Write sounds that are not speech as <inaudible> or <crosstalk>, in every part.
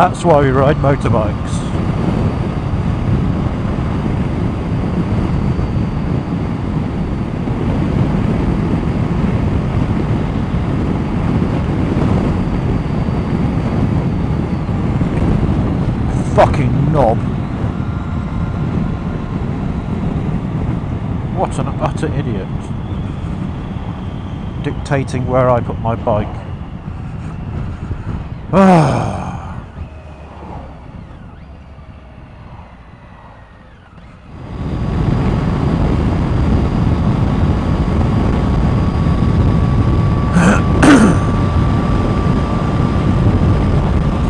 that's why we ride motorbikes. Fucking knob. What an utter idiot. Dictating where I put my bike. <sighs> Ah.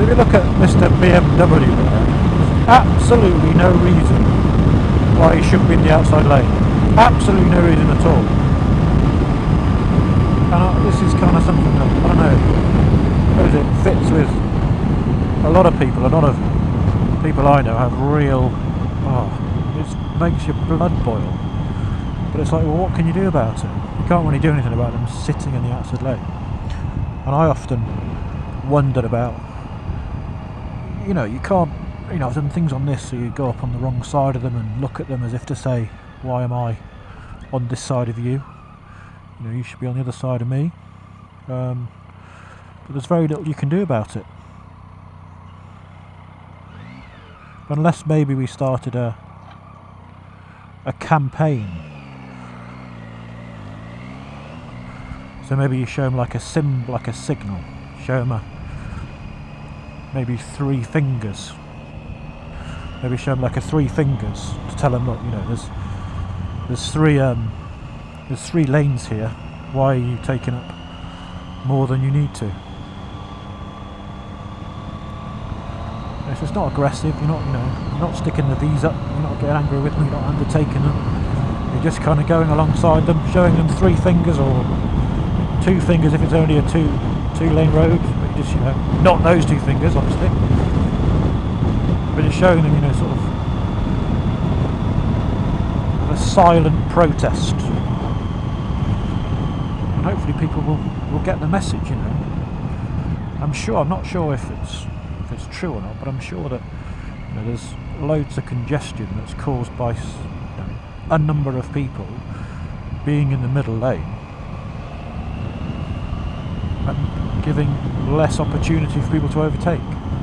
So if you look at Mr. BMW there, absolutely no reason why he should be in the outside lane. Absolutely no reason at all. And I, this is kind of something that, I don't know, it fits with a lot of people. A lot of people I know have real, oh, it makes your blood boil. But it's like, well, what can you do about it? You can't really do anything about them sitting in the outside lane. And I often wondered about you know, you can't, you know, I've done things on this, so you go up on the wrong side of them and look at them as if to say, why am I on this side of you? You know, you should be on the other side of me. Um, but there's very little you can do about it. Unless maybe we started a a campaign. So maybe you show them like a sim, like a signal. Show them a maybe three fingers. Maybe show them like a three fingers to tell them, look, you know, there's there's three um, there's three lanes here. Why are you taking up more than you need to? If it's not aggressive, you're not, you know, you're not sticking the V's up. You're not getting angry with them. You're not undertaking them. You're just kind of going alongside them, showing them three fingers or two fingers if it's only a two two lane road just you know not those two fingers obviously. But it's showing them you know sort of a silent protest. And hopefully people will will get the message you know. I'm sure I'm not sure if it's if it's true or not but I'm sure that you know there's loads of congestion that's caused by you know, a number of people being in the middle lane and giving less opportunity for people to overtake.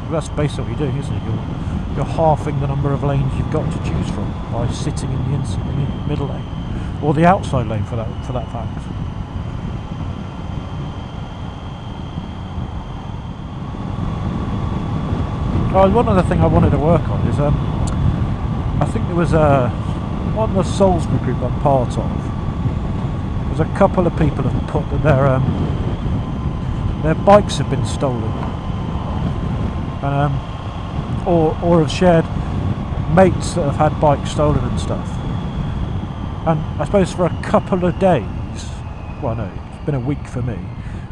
That's basically what you're doing, isn't it? You're, you're halving the number of lanes you've got to choose from by sitting in the, in the middle lane or the outside lane for that for that fact. Oh, one other thing I wanted to work on is um, I think there was a on the Salisbury group I'm part of. There's a couple of people have put that their um, their bikes have been stolen, um, or or have shared mates that have had bikes stolen and stuff. And I suppose for a couple of days, well, no, it's been a week for me.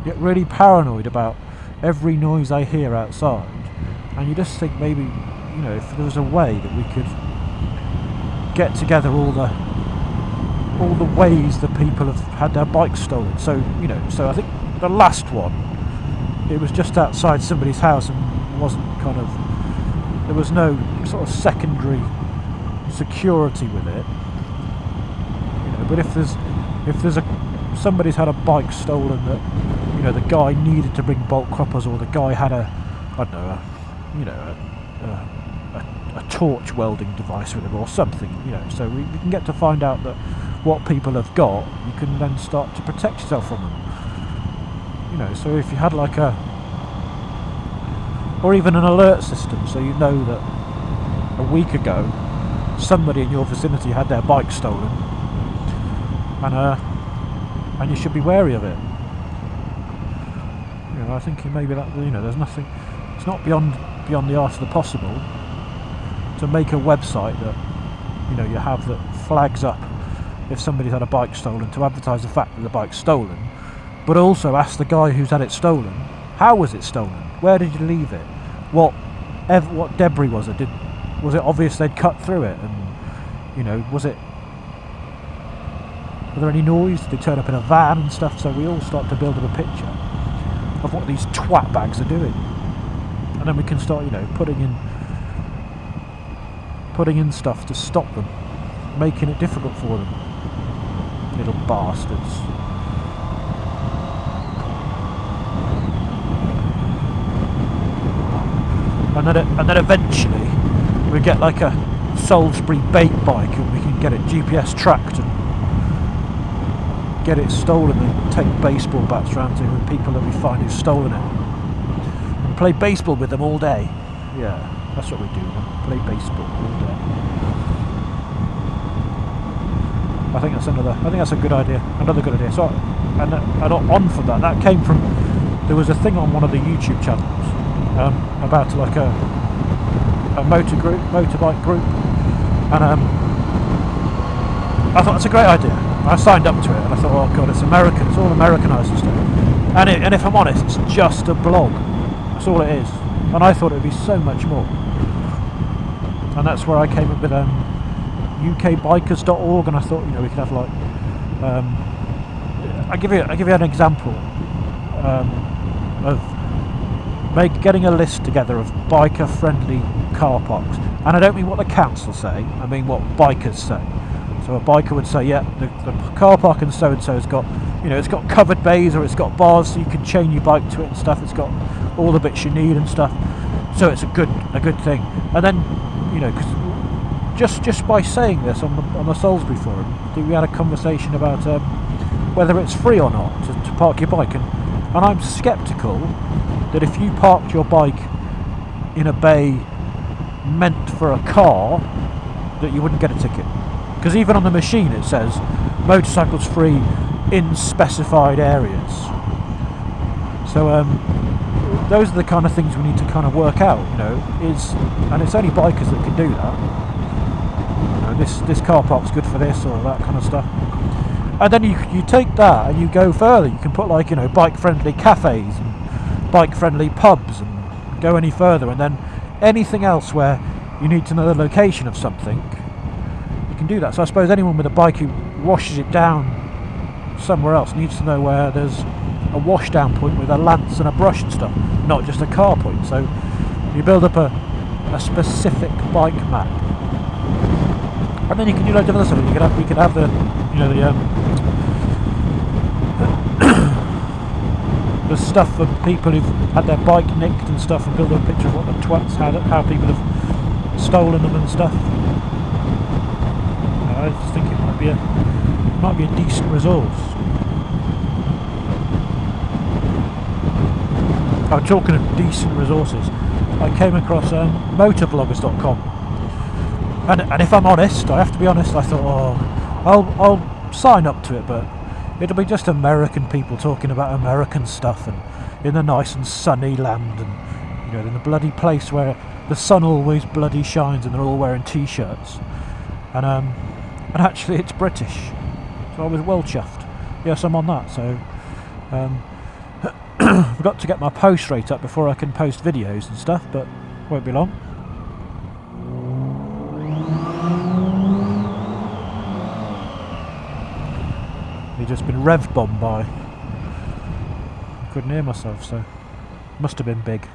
Get really paranoid about every noise I hear outside, and you just think maybe, you know, if there was a way that we could get together all the all the ways that people have had their bikes stolen. So you know, so I think the last one it was just outside somebody's house and wasn't kind of there was no sort of secondary security with it. You know but if there's if there's a somebody's had a bike stolen that you know the guy needed to bring bolt croppers or the guy had a I don't know a, you know a, a, a, torch welding device with him or something you know. So we, we can get to find out that what people have got you can then start to protect yourself from them you know so if you had like a or even an alert system so you know that a week ago somebody in your vicinity had their bike stolen and uh and you should be wary of it. You know I think maybe that you know there's nothing it's not beyond beyond the art of the possible to make a website that you know you have that flags up if somebody's had a bike stolen to advertise the fact that the bike's stolen but also ask the guy who's had it stolen, how was it stolen? Where did you leave it? What, ev- what debris was it? Did was it obvious they'd cut through it? And you know, was it? Were there any noise? Did they turn up in a van and stuff? So we all start to build up a picture of what these twat bags are doing. And and then we can start, you know, putting in putting in stuff to stop them, making it difficult for them. Little bastards. And then, and then eventually we get like a Salisbury bait bike and we can get it GPS tracked and get it stolen and take baseball bats around to the people that we find who've stolen it. And play baseball with them all day. Yeah, that's what we do. Play baseball all day. I think that's another. I think that's a good idea. Another good idea. So, and, and on from that, that came from. There was a thing on one of the YouTube channels um, about like a a motor group, motorbike group, and um, I thought it's a great idea. I signed up to it, and I thought, oh god, it's American, it's all Americanized and stuff. And it, and if I'm honest, it's just a blog. That's all it is. And I thought it would be so much more. And that's where I came up with um, ukbikers.org, and I thought, you know, we could have like. Um, I give you, I give you an example um, of make getting a list together of biker friendly car parks. And I don't mean what the council say, I mean what bikers say. So a biker would say, yeah, the, the car park in so and so has got, you know, it's got covered bays or it's got bars so you can chain your bike to it and stuff. It's got all the bits you need and stuff. So it's a good a good thing. And then, you know, because just just by saying this on the on the Salisbury forum, we had a conversation about um, whether it's free or not to, to park your bike, and and I'm sceptical that if you parked your bike in a bay meant for a car, that you wouldn't get a ticket. Because even on the machine it says motorcycles free in specified areas. So um, those are the kind of things we need to kind of work out. You know, is and it's only bikers that can do that. You know, this this car park's good for this or that kind of stuff. And then you you take that and you go further. You can put like you know bike friendly cafes and bike friendly pubs and go any further. And then anything else where you need to know the location of something, you can do that. So I suppose anyone with a bike who washes it down somewhere else needs to know where there's a washdown point with a lance and a brush and stuff, not just a car point. So you build up a, a specific bike map, and then you can do loads of other stuff. You could have you could have the you know the um, the stuff for people who've had their bike nicked and stuff, and build up a picture of what the twats had, how people have stolen them and stuff. I just think it might be a might be a decent resource. I'm talking of decent resources. I came across um, motorbloggers.com, and and if I'm honest, I have to be honest. I thought, oh, I'll I'll sign up to it, but it'll be just American people talking about American stuff and in the nice and sunny land and you know in the bloody place where the sun always bloody shines and they're all wearing t-shirts. And um and actually it's British. So I was well chuffed. Yes I'm on that so um <clears throat> I've got to get my post rate up before I can post videos and stuff but won't be long He just been rev bombed by. Couldn't hear myself, so must have been big.